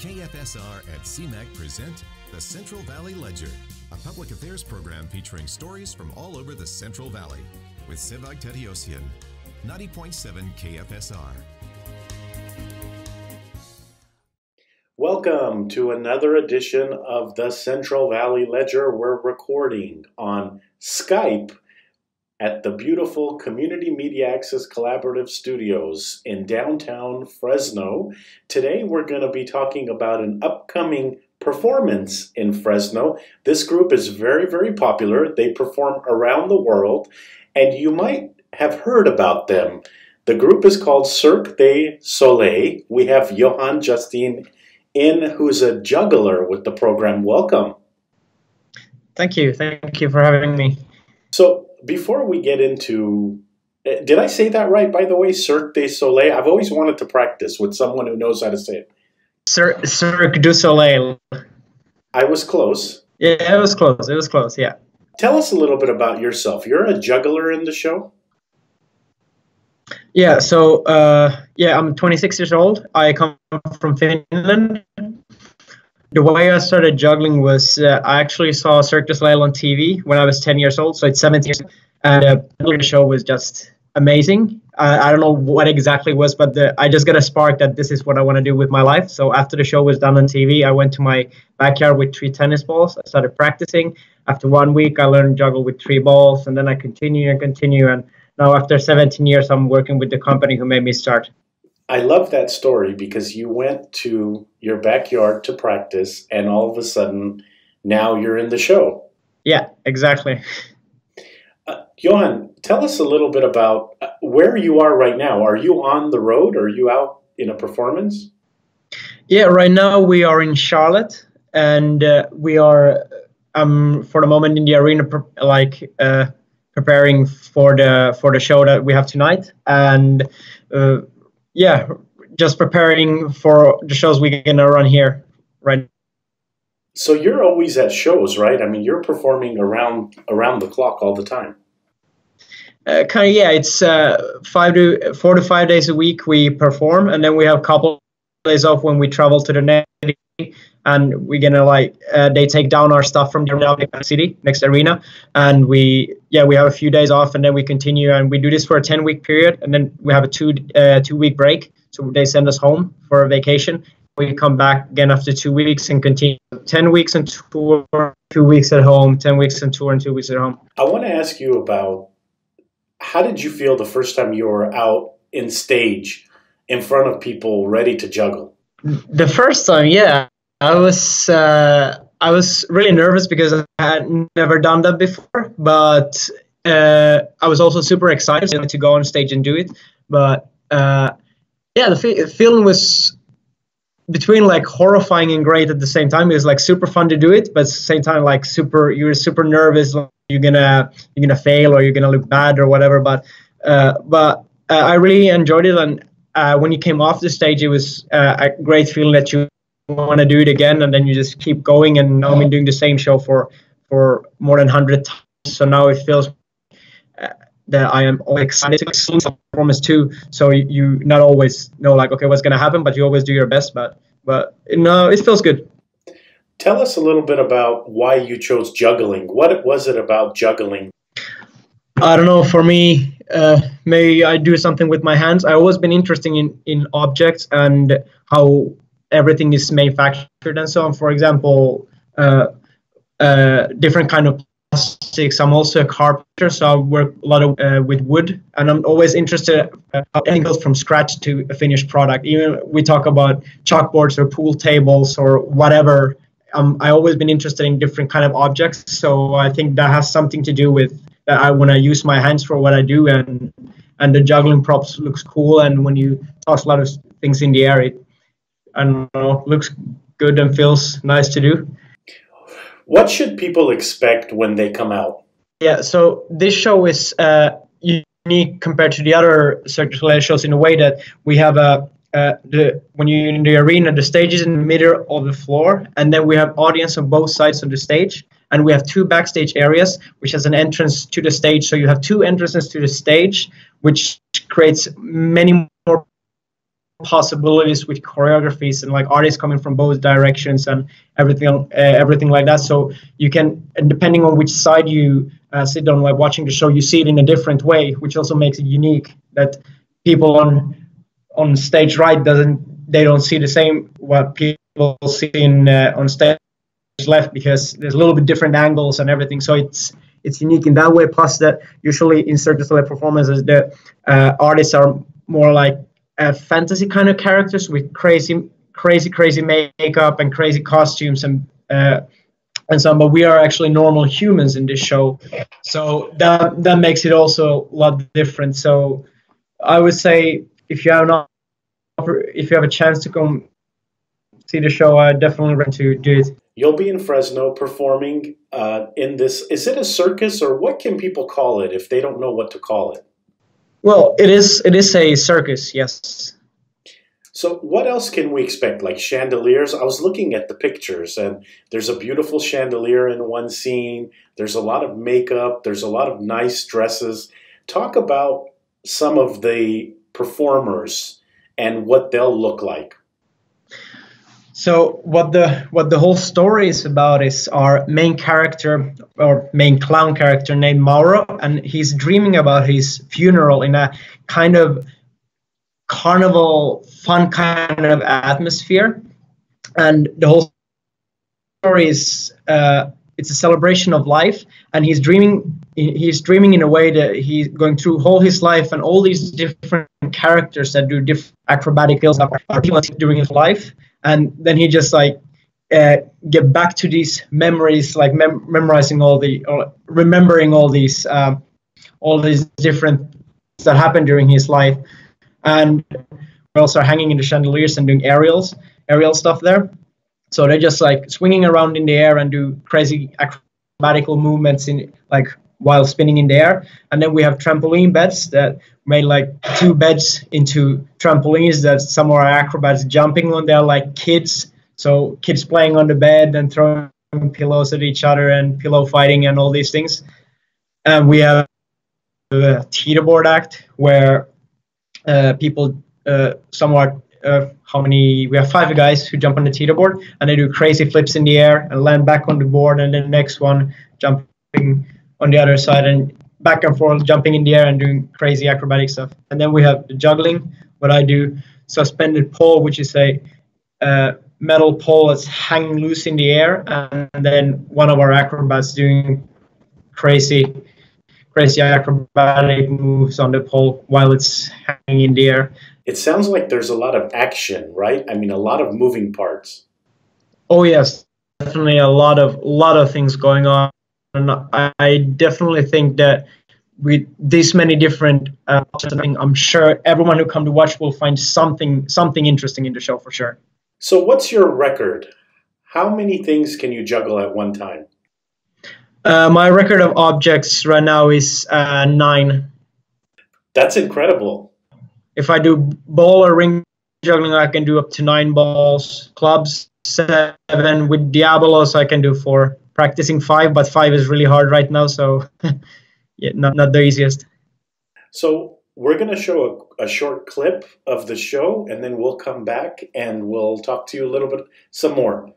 KFSR and CMAC present the Central Valley Ledger, a public affairs program featuring stories from all over the Central Valley with Sevag Tateosian, 90.7 KFSR. Welcome to another edition of the Central Valley Ledger. We're recording on Skype at the beautiful Community Media Access Collaborative Studios in downtown Fresno. Today we're going to be talking about an upcoming performance in Fresno. This group is very, very popular. They perform around the world, and you might have heard about them. The group is called Cirque du Soleil. We have Johan Juslin in, who's a juggler with the program. Welcome. Thank you. Thank you for having me. So, before we get into eh, did I say that right, by the way? Cirque du Soleil? I've always wanted to practice with someone who knows how to say it. Cir- Cirque du Soleil. I was close. Yeah, it was close. It was close, yeah. Tell us a little bit about yourself. You're a juggler in the show? Yeah, so, uh, yeah, I'm 26 years old. I come from Finland. The way I started juggling was uh, I actually saw Cirque du Soleil on TV when I was 10 years old, so it's 17 years. And uh, the show was just amazing. Uh, I don't know what exactly was, but the, I just got a spark that this is what I want to do with my life. So after the show was done on TV, I went to my backyard with three tennis balls. I started practicing. After one week, I learned juggle with three balls, and then I continue and continue. And now, after 17 years, I'm working with the company who made me start. I love that story because you went to your backyard to practice, and all of a sudden, now you're in the show. Yeah, exactly. Uh, Johan, tell us a little bit about uh, where you are right now. Are you on the road? Or are you out in a performance? Yeah, right now we are in Charlotte, and uh, we are um for the moment in the arena, like uh, preparing for the for the show that we have tonight, and uh, yeah, just preparing for the shows we're gonna run here right. So you're always at shows, right? I mean, you're performing around around the clock all the time. Uh, kind of yeah, it's uh, five to four to five days a week we perform, and then we have a couple days off when we travel to the next and we're gonna like uh, they take down our stuff from the city next arena and we yeah we have a few days off and then we continue and we do this for a 10 week period and then we have a two uh, two week break so they send us home for a vacation. We come back again after two weeks and continue. 10 weeks and tour two weeks at home 10 weeks and tour and two weeks at home. I want to ask you about how did you feel the first time you were out in stage in front of people ready to juggle the first time yeah I was uh, I was really nervous because I had never done that before, but uh, I was also super excited to go on stage and do it. But uh, yeah, the fe- feeling was between like horrifying and great at the same time. It was like super fun to do it, but at the same time like super you're super nervous. You're gonna you're gonna fail or you're gonna look bad or whatever. But uh, but uh, I really enjoyed it and. Uh, when you came off the stage, it was a great feeling that you want to do it again and then you just keep going and i've been doing the same show for for more than 100 times. So now it feels uh, that i am excited to performance too. So you, you not always know like okay what's going to happen but you always do your best but but no it feels good. Tell us a little bit about why you chose juggling. What was it about juggling i don't know for me uh, maybe i do something with my hands i always been interested in in objects and how everything is manufactured and so on. For example, uh, uh, different kind of plastics. I'm also a carpenter, so I work a lot of, uh, with wood, and I'm always interested uh, how anything goes from scratch to a finished product. Even we talk about chalkboards or pool tables or whatever. Um, I always been interested in different kind of objects, so I think that has something to do with. I want to use my hands for what I do, and and the juggling props looks cool. And when you toss a lot of things in the air, it I don't know, looks good and feels nice to do. What should people expect when they come out? Yeah, so this show is uh, unique compared to the other Cirque du Soleil shows in a way that we have a uh, the when you're in the arena, the stage is in the middle of the floor, and then we have audience on both sides of the stage, and we have two backstage areas, which has an entrance to the stage. So you have two entrances to the stage, which creates many more possibilities with choreographies and like artists coming from both directions and everything uh, everything like that so you can and depending on which side you uh, sit on like watching the show you see it in a different way which also makes it unique that people on on stage right doesn't they don't see the same what people see in uh, on stage left because there's a little bit different angles and everything so it's it's unique in that way plus that usually in Cirque du Soleil performances the uh, artists are more like uh, fantasy kind of characters with crazy, crazy, crazy makeup and crazy costumes and uh, and so. But we are actually normal humans in this show, so that that makes it also a lot different. So I would say if you have not if you have a chance to come see the show, I definitely recommend to do it. You'll be in Fresno performing uh, in this. Is it a circus or what can people call it if they don't know what to call it? Well, it is it is a circus, yes. So what else can we expect? Like chandeliers? I was looking at the pictures and there's a beautiful chandelier in one scene. There's a lot of makeup, there's a lot of nice dresses. Talk about some of the performers and what they'll look like. So what the what the whole story is about is our main character or main clown character named Mauro, and he's dreaming about his funeral in a kind of carnival, fun kind of atmosphere, and the whole story is uh, it's a celebration of life, and he's dreaming he's dreaming in a way that he's going through all his life and all these different characters that do different acrobatic skills are during his life and then he just like uh, get back to these memories, like mem- memorizing all the, or remembering all these, um, all these different things that happened during his life, and we're also hanging in the chandeliers and doing aerials, aerial stuff there. So they're just like swinging around in the air and do crazy acrobatical movements in like while spinning in the air. And then we have trampoline beds that made like two beds into trampolines that some of our acrobats jumping on. They're like kids. So kids playing on the bed and throwing pillows at each other and pillow fighting and all these things. And we have the teeterboard act where uh, people uh, somewhat uh, how many we have five guys who jump on the teeterboard and they do crazy flips in the air and land back on the board and then the next one jumping on the other side and back and forth, jumping in the air and doing crazy acrobatic stuff. And then we have the juggling, what I do, suspended pole, which is a uh, metal pole that's hanging loose in the air, and then one of our acrobats doing crazy, crazy acrobatic moves on the pole while it's hanging in the air. It sounds like there's a lot of action, right? I mean, a lot of moving parts. Oh yes, definitely a lot of lot of things going on and I definitely think that with this many different uh, I'm sure everyone who come to watch will find something something interesting in the show for sure. So what's your record? How many things can you juggle at one time? Uh, my record of objects right now is uh, nine. That's incredible. If I do ball or ring juggling, I can do up to nine balls. Clubs seven. With Diabolos, I can do four practicing five, but five is really hard right now. So, yeah, not, not the easiest. So, we're going to show a, a, short clip of the show, and then we'll come back and we'll talk to you a little bit some more.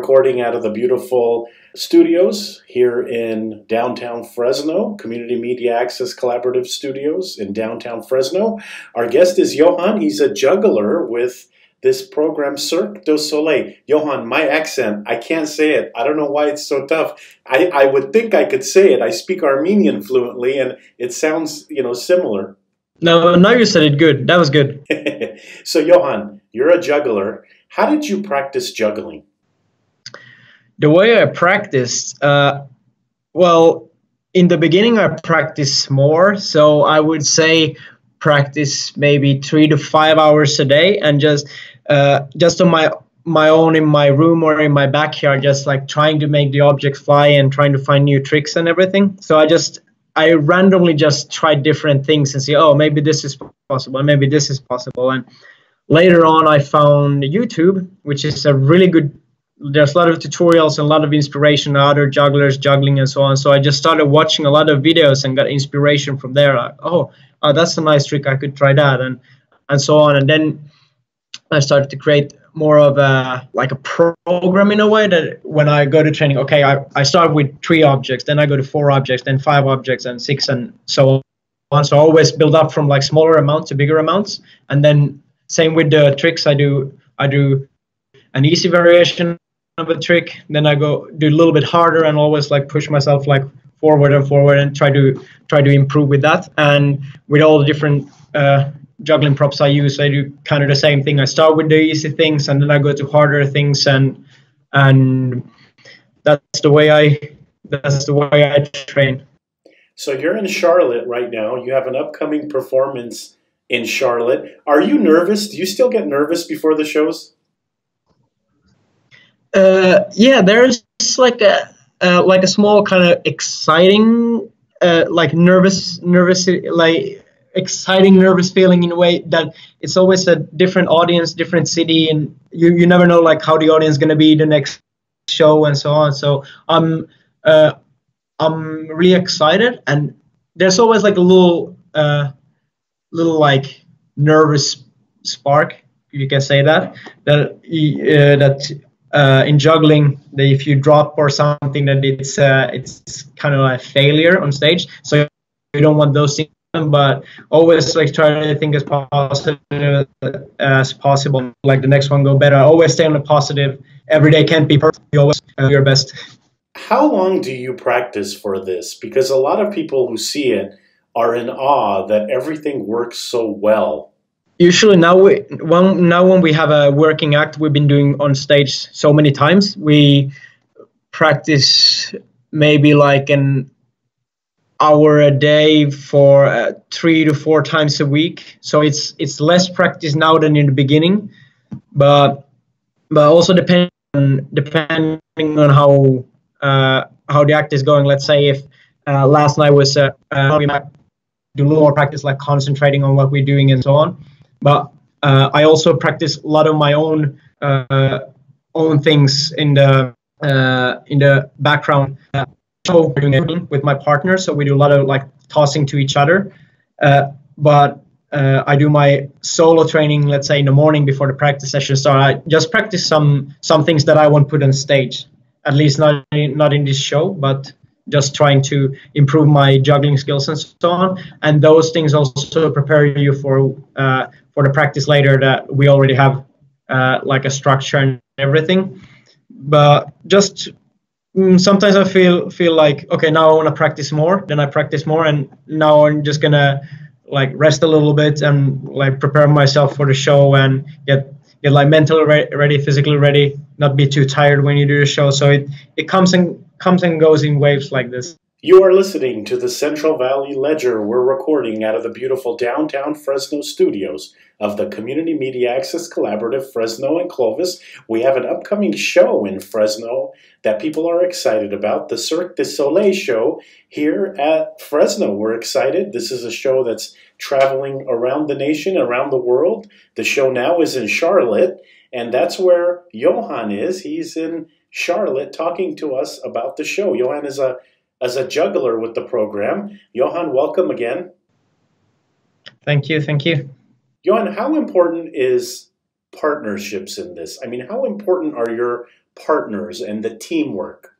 Recording out of the beautiful studios here in downtown Fresno, Community Media Access Collaborative Studios in downtown Fresno. Our guest is Johan. He's a juggler with this program, Cirque du Soleil. Johan, my accent, I can't say it. I don't know why it's so tough. I, I would think I could say it. I speak Armenian fluently and it sounds, you know, similar. No, now you said it good. That was good. so, Johan, you're a juggler. How did you practice juggling? The way I practiced, uh, well, in the beginning, I practiced more. So I would say practice maybe three to five hours a day, and just uh, just on my my own in my room or in my backyard, just like trying to make the object fly and trying to find new tricks and everything. So I just I randomly just tried different things and see, oh, maybe this is possible, maybe this is possible. And later on, I found YouTube, which is a really good. There's a lot of tutorials and a lot of inspiration, other jugglers juggling and so on. So I just started watching a lot of videos and got inspiration from there. Like, oh, oh, that's a nice trick. I could try that, and and so on. And then I started to create more of a like a program in a way that when I go to training, okay, I, I start with three objects, then I go to four objects, then five objects, and six, and so on. So I always build up from like smaller amounts to bigger amounts, and then same with the tricks. I do I do an easy variation of a trick, then I go do a little bit harder, and always like push myself like forward and forward, and try to try to improve with that. And with all the different uh, juggling props I use, I do kind of the same thing. I start with the easy things and then I go to harder things and and that's the way I that's the way I train. So you're in Charlotte right now. You have an upcoming performance in Charlotte. Are you nervous? Do you still get nervous before the shows? Uh, yeah, there's like a uh, like a small kind of exciting, uh, like nervous, nervous, like exciting, nervous feeling in a way that it's always a different audience, different city, and you, you never know like how the audience is gonna be the next show and so on. So I'm uh, I'm really excited, and there's always like a little uh, little like nervous spark, you can say that that uh, that uh, in juggling that if you drop or something that it's uh, it's kind of a failure on stage. So you don't want those things but always like try to think as positive as possible. Like the next one go better. Always stay on the positive. Every day can't be perfect. You always do your best. How long do you practice for this? Because a lot of people who see it are in awe that everything works so well. Usually now, we, when, now when we have a working act, we've been doing on stage so many times. We practice maybe like an hour a day for uh, three to four times a week. So it's it's less practice now than in the beginning, but but also depending on, depending on how uh, how the act is going. Let's say if uh, last night was uh, uh, we might do a little more practice, like concentrating on what we're doing and so on. But uh, I also practice a lot of my own own things in the in the background doing with my partner, so we do a lot of like tossing to each other. Uh, but uh, I do my solo training, let's say in the morning before the practice session start. I just practice some some things that I won't put on stage, at least not in, not in this show, but just trying to improve my juggling skills and so on. And those things also prepare you for uh, for the practice later that we already have uh, like a structure and everything. But just Mm, sometimes I feel feel like okay now I want to practice more then I practice more and now I'm just gonna like rest a little bit and like prepare myself for the show and get get like mentally re- ready physically ready not be too tired when you do the show so it it comes and comes and goes in waves like this you are listening to the Central Valley Ledger. We're recording out of the beautiful downtown Fresno studios of the Community Media Access Collaborative Fresno and Clovis. We have an upcoming show in Fresno that people are excited about the Cirque du Soleil show here at Fresno. We're excited. This is a show that's traveling around the nation, around the world. The show now is in Charlotte, and that's where Johan is. He's in Charlotte talking to us about the show. Johan is a as a juggler with the program. Johan, welcome again. Thank you. Thank you. Johan, how important is partnerships in this? I mean, how important are your partners and the teamwork?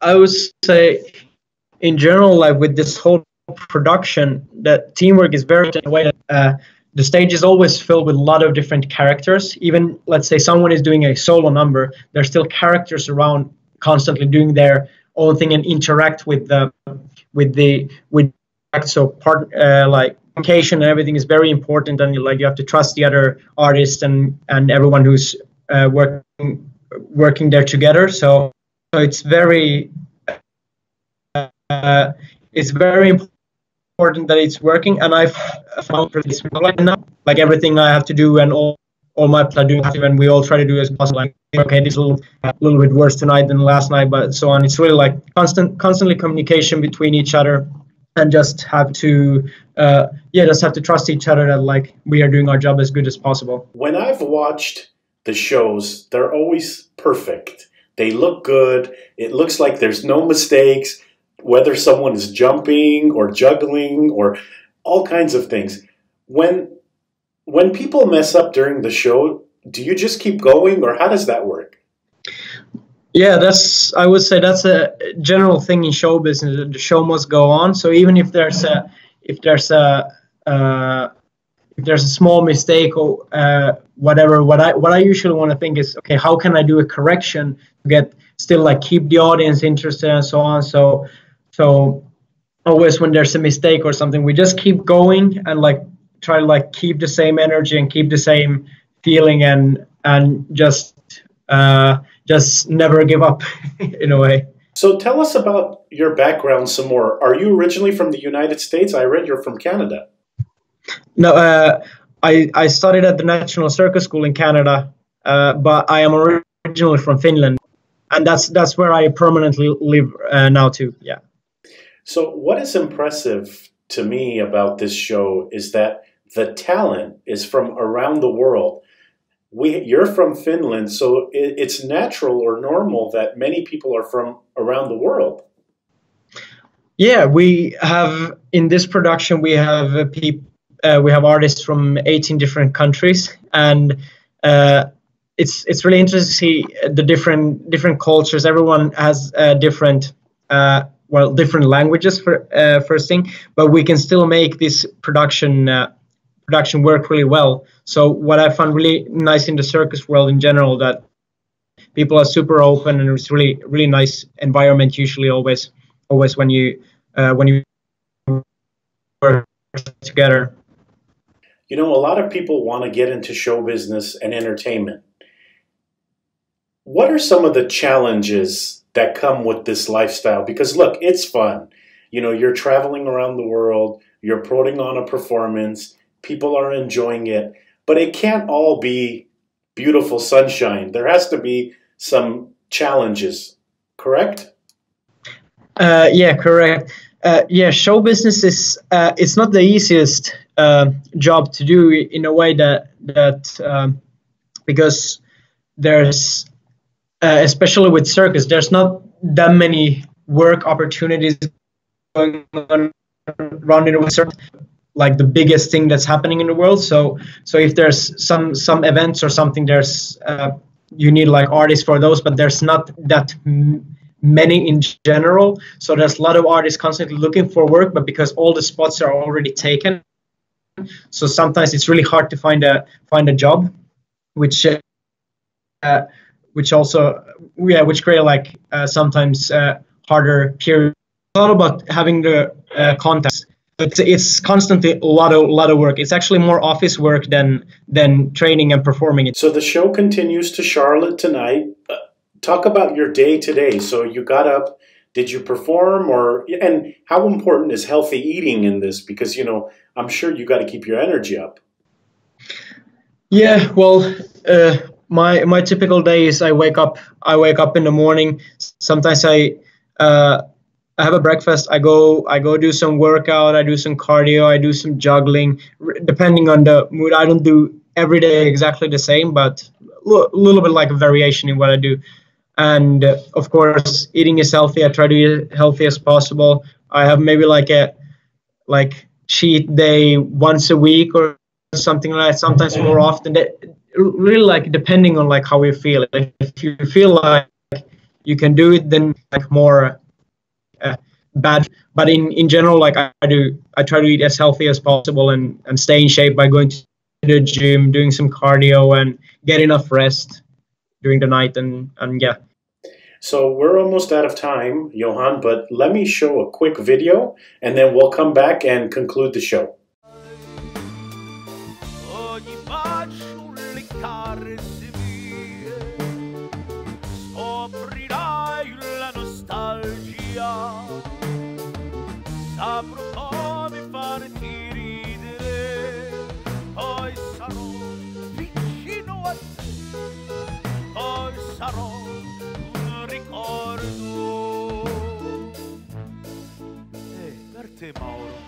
I would say, in general, like with this whole production, that teamwork is very in a way that uh, the stage is always filled with a lot of different characters. Even let's say someone is doing a solo number, there's still characters around constantly doing their own thing and interact with the with the with so part uh, like communication and everything is very important and like you have to trust the other artists and and everyone who's uh, working working there together so, so it's very uh, it's very important that it's working and i've found this like now like everything i have to do and all all my plan do and we all try to do as possible. Like, okay this is a little, a little bit worse tonight than last night but so on. It's really like constant constantly communication between each other and just have to uh, yeah just have to trust each other that like we are doing our job as good as possible. When i've watched the shows they're always perfect. They look good. It looks like there's no mistakes whether someone is jumping or juggling or all kinds of things when when people mess up during the show do you just keep going or how does that work yeah, that's I would say that's a general thing in show business. The show must go on. So even if there's a if there's a uh, if there's a small mistake or uh, whatever, what I what I usually want to think is okay, how can I do a correction to get still like keep the audience interested and so on. So so always when there's a mistake or something, we just keep going and like try to like keep the same energy and keep the same feeling and and just uh, just never give up in a way. So tell us about your background some more. Are you originally from the United States? I read you're from Canada. No, uh, I I studied at the National Circus School in Canada, uh, but I am originally from Finland, and that's that's where I permanently live uh, now too. Yeah. So what is impressive to me about this show is that the talent is from around the world we you're from Finland, so it, it's natural or normal that many people are from around the world. Yeah, we have in this production we have uh, people uh, we have artists from 18 different countries and uh, it's it's really interesting to see the different different cultures everyone has uh, different uh, well different languages for uh, first thing but we can still make this production production work really well. So what I found really nice in the circus world in general that people are super open and it's really really nice environment usually always always when you uh, when you work together. You know, a lot of people want to get into show business and entertainment. What are some of the challenges that come with this lifestyle? Because look, it's fun. You know, you're traveling around the world, you're putting on a performance, people are enjoying it, but it can't all be beautiful sunshine. There has to be some challenges, correct? Uh, yeah, correct. Uh, yeah, show business is uh, it's not the easiest uh, job to do in a way that that um, because there's uh, especially with circus there's not that many work opportunities going on around in the circus like the biggest thing that's happening in the world. So so if there's some some events or something, there's uh, you need like artists for those, but there's not that m- many in general. So there's a lot of artists constantly looking for work, but because all the spots are already taken, so sometimes it's really hard to find a find a job, which uh, which also yeah which create like uh, sometimes uh, harder period. A lot about having the uh, contacts it's, it's constantly a lot of a lot of work. It's actually more office work than than training and performing it. So the show continues to Charlotte tonight. Uh, talk about your day today. So you got up. Did you perform, or and how important is healthy eating in this? Because you know, I'm sure you got to keep your energy up. Yeah, well, uh, my my typical day is I wake up. I wake up in the morning. Sometimes I. Uh, I have a breakfast. I go I go do some workout. I do some cardio. I do some juggling, depending on the mood. I don't do every day exactly the same, but a little bit like a variation in what I do. And uh, of course, eating is healthy. I try to eat healthy as possible. I have maybe like a like cheat day once a week or something like that, sometimes more often. That really like depending on like how you feel. If you feel like you can do it, then like more uh, bad. But in in general, like I, I do, I try to eat as healthy as possible and and stay in shape by going to the gym, doing some cardio, and get enough rest during the night. And and yeah. So we're almost out of time, Johan, but let me show a quick video and then we'll come back and conclude the show. Te Mauro,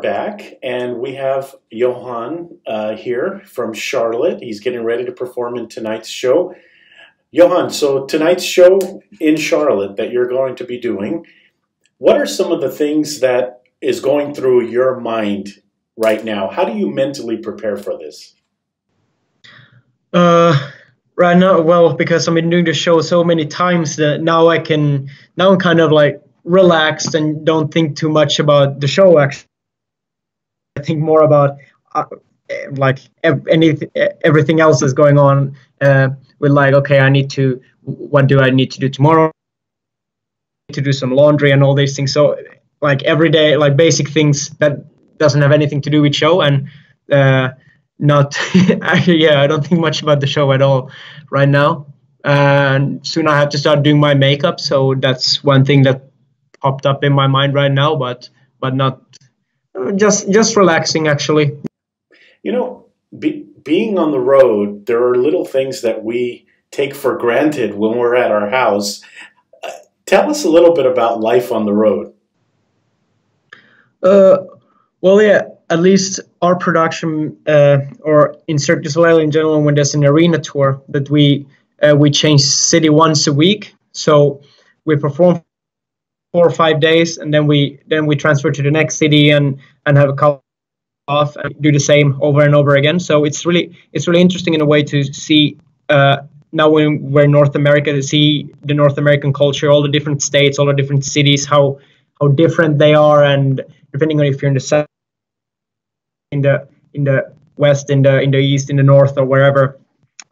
back, and we have Johan uh, here from Charlotte. He's getting ready to perform in tonight's show. Johan, so tonight's show in Charlotte that you're going to be doing, what are some of the things that is going through your mind right now? How do you mentally prepare for this? Uh, right now, well, because I've been doing the show so many times that now I can, now I'm kind of like relaxed and don't think too much about the show actually think more about uh, like anything, everything else is going on uh, with like, okay, I need to, what do I need to do tomorrow? To do some laundry and all these things. So like every day, like basic things that doesn't have anything to do with show and uh, not, yeah, I don't think much about the show at all right now. And soon I have to start doing my makeup. So that's one thing that popped up in my mind right now, but but not just just relaxing actually. You know be, being on the road there are little things that we take for granted when we're at our house. Uh, tell us a little bit about life on the road. Uh, well yeah at least our production uh, or in Cirque du Soleil in general when there's an arena tour that we uh, we change city once a week. So we perform four or five days, and then we then we transfer to the next city and and have a couple off and do the same over and over again. So it's really it's really interesting in a way to see. Uh, now when we're in North America to see the North American culture, all the different states, all the different cities, how how different they are, and depending on if you're in the south, in the in the west, in the in the east, in the north, or wherever,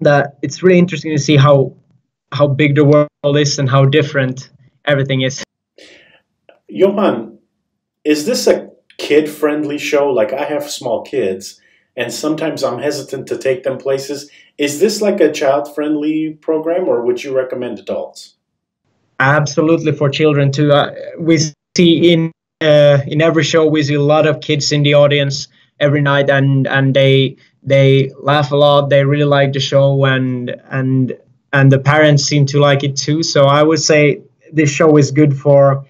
that it's really interesting to see how how big the world is and how different everything is. Johan, is this a kid friendly show? Like, I have small kids, and sometimes I'm hesitant to take them places. Is this like a child friendly program, or would you recommend adults? Absolutely for children too. Uh, we see in uh, in every show we see a lot of kids in the audience every night, and and they they laugh a lot. They really like the show, and and and the parents seem to like it too. So I would say this show is good for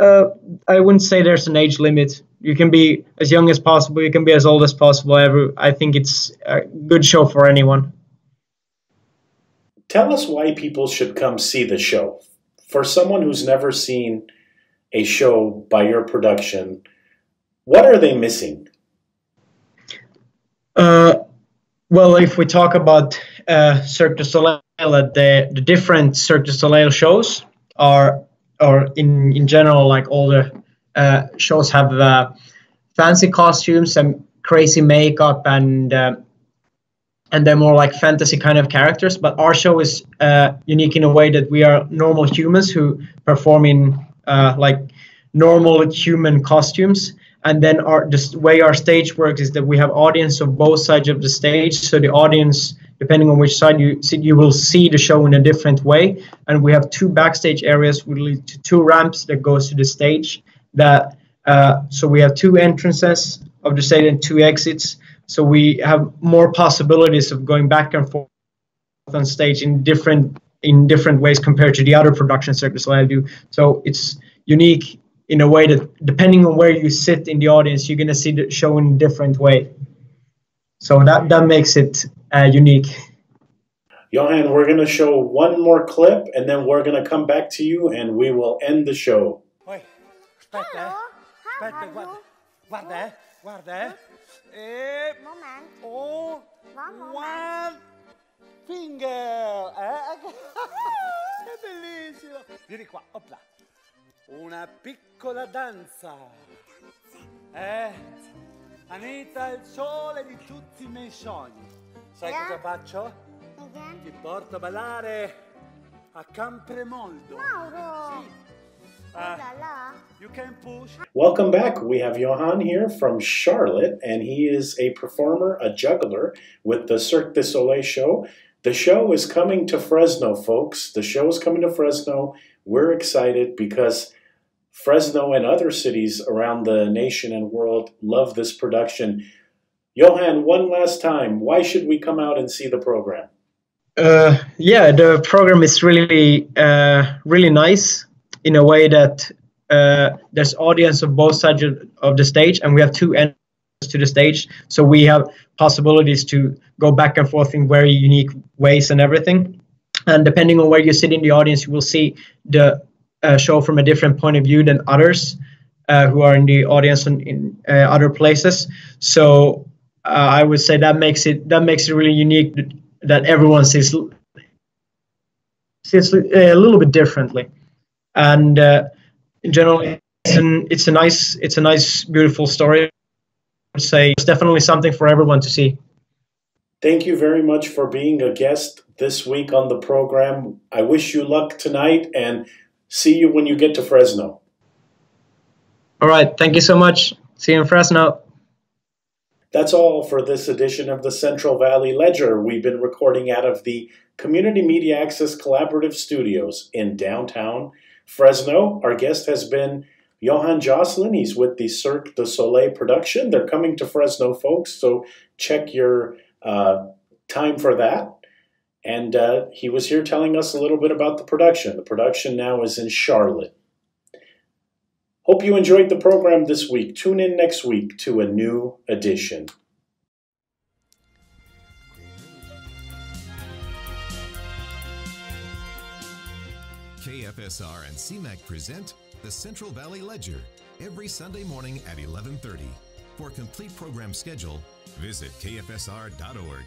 uh, I wouldn't say there's an age limit. You can be as young as possible. You can be as old as possible. Every, I think it's a good show for anyone. tell us why people should come see the show. For someone who's never seen a show by your production, what are they missing? Uh, well, if we talk about uh, Cirque du Soleil, the, the different Cirque du Soleil shows are, or in, in general, like all the uh, shows have uh, fancy costumes and crazy makeup and uh, and they're more like fantasy kind of characters. But our show is uh, unique in a way that we are normal humans who perform in uh, like normal human costumes. And then our the way our stage works is that we have audience on both sides of the stage. So the audience, depending on which side you sit, you will see the show in a different way. And we have two backstage areas with lead to two ramps that goes to the stage. That uh, so we have two entrances of the stage and two exits. So we have more possibilities of going back and forth on stage in different in different ways compared to the other production circuits that I do. So it's unique in a way that depending on where you sit in the audience, you're gonna see the show in a different way. So that that makes it uh, unique. Johan, we're gonna show one more clip, and then we're gonna come back to you, and we will end the show. Poi, aspetta, eh. Aspetta, guarda. Guarda, eh. Guarda, eh. E... Momento. Oh, One finger. Eh? che bellissimo. Vieni qua, opla. Una piccola danza. Eh? Anita il sole di tutti i miei sogni. Sai Yeah. cosa faccio? Again. Ti porto a ballare a Campremoldo. Mauro. Sì. Ah, la la. you can push. Welcome back. We have Johan here from Charlotte, and he is a performer, a juggler with the Cirque du Soleil show. The show is coming to Fresno, folks. The show is coming to Fresno. We're excited because Fresno and other cities around the nation and world love this production. Johan, one last time, why should we come out and see the program? Uh, yeah, the program is really uh, really nice in a way that uh, there's audience on both sides of- of the stage, and we have two ends to the stage, so we have possibilities to go back and forth in very unique ways and everything. And depending on where you sit in the audience, you will see the uh, show from a different point of view than others uh, who are in the audience in, in uh, other places. So I would say that makes it that makes it really unique that, that everyone sees sees a little bit differently. And uh, in general, it's, an, it's a nice it's a nice beautiful story. I would say it's definitely something for everyone to see. Thank you very much for being a guest this week on the program. I wish you luck tonight and see you when you get to Fresno. All right, thank you so much. See you in Fresno. That's all for this edition of the Central Valley Ledger. We've been recording out of the Community Media Access Collaborative Studios in downtown Fresno. Our guest has been Johan Juslin. He's with the Cirque du Soleil production. They're coming to Fresno, folks, so check your uh, time for that. And uh, he was here telling us a little bit about the production. The production now is in Charlotte. Hope you enjoyed the program this week. Tune in next week to a new edition. KFSR and CMAC present the Central Valley Ledger every Sunday morning at 11:30. For complete program schedule, visit kfsr.org.